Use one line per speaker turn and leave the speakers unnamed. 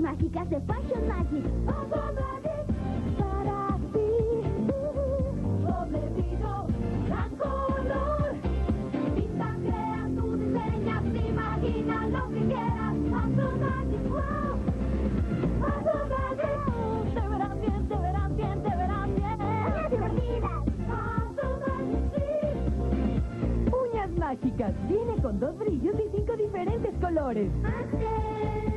Mágicas de Fashion Magic.
Fashion Magic para ti. Doble brillo, gran color. Pinta, crea, tú diseñas, imagina lo que quieras. Fashion Magic, wow. Fashion Magic. Te verán bien, te verán bien, te verán bien.
Uñas divertidas.
Fashion Magic, sí.
Uñas mágicas. Viene con dos brillos y cinco diferentes colores.
Antes.